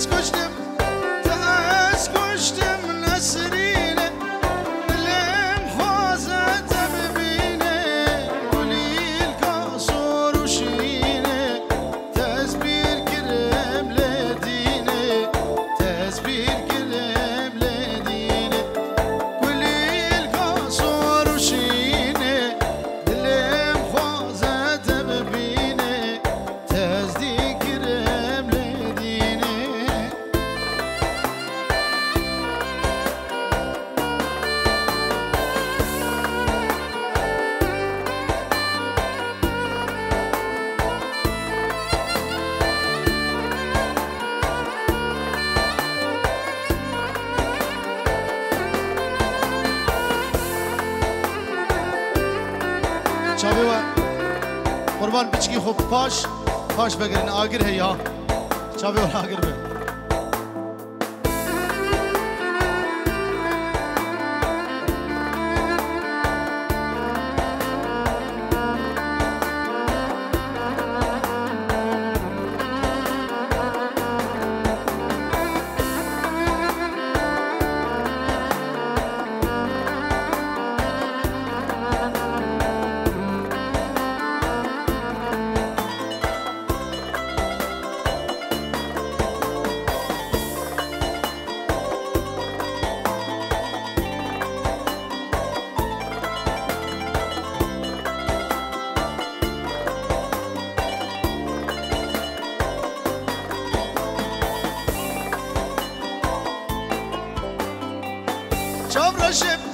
скучно. بوا قربان بچکی خوب پاش پاش بگیرین آگر هی ها چاوی و آگر بگیرین Çavraşıp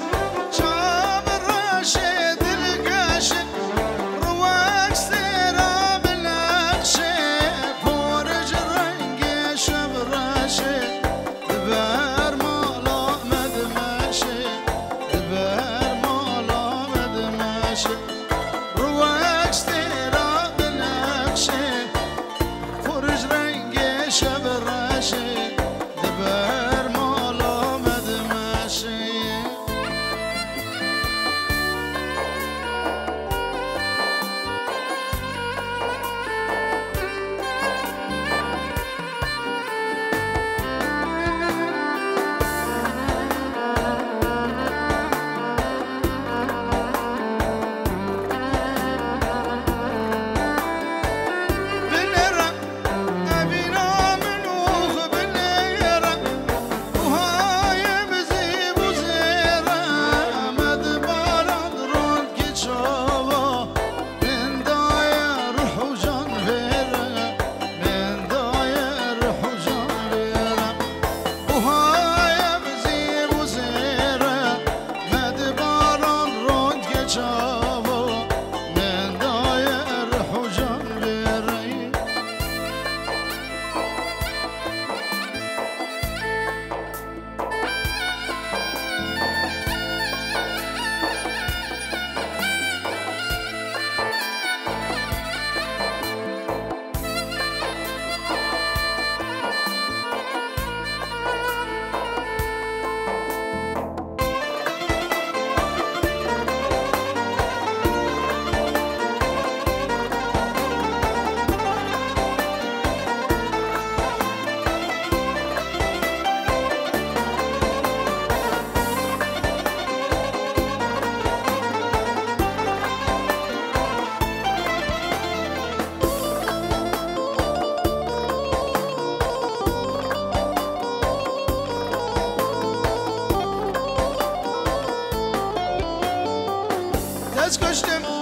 بگرین Sushi